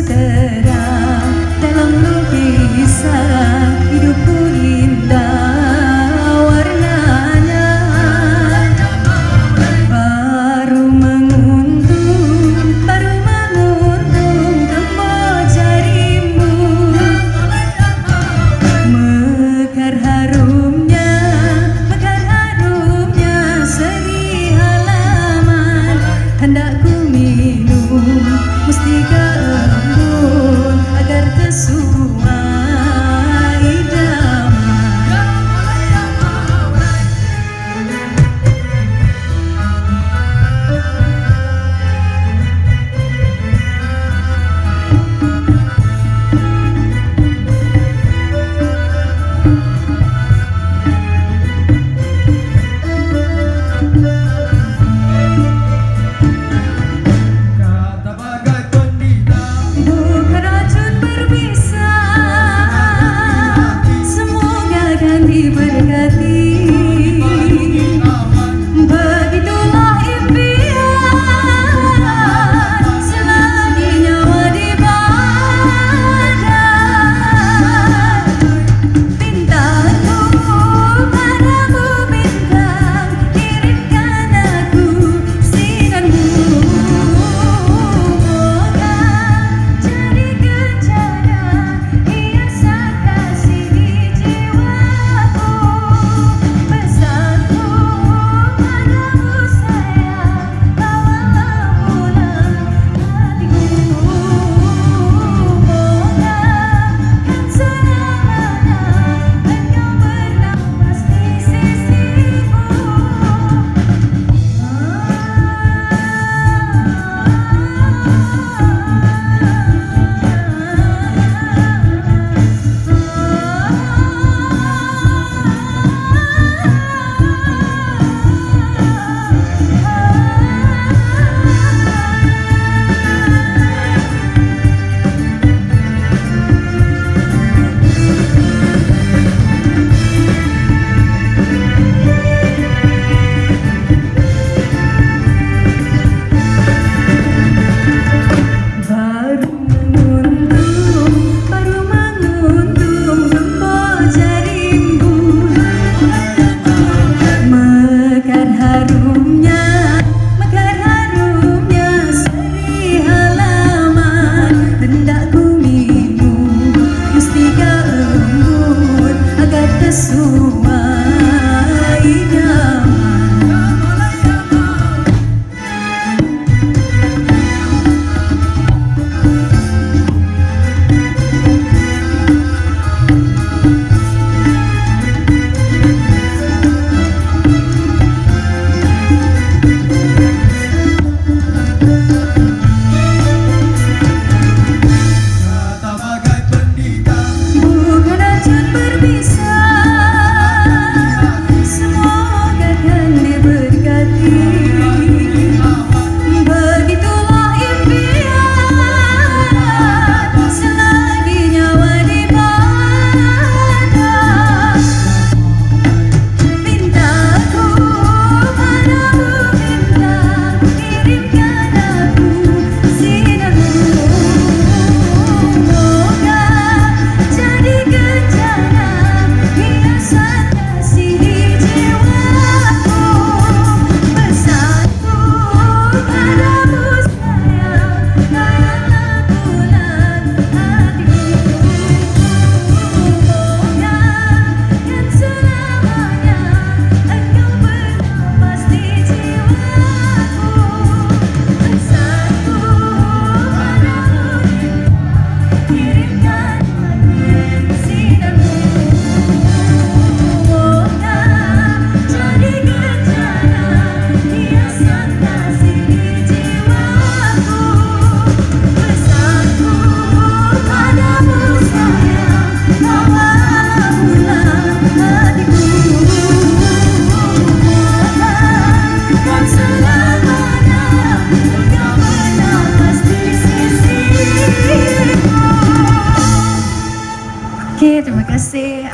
saudara dalam lukisan hidupku indah warnanya. Baru menguntung baru menguntung tembok jarimu mekar harumnya mekar harumnya seri halaman. Hendakku Oke, terima kasih.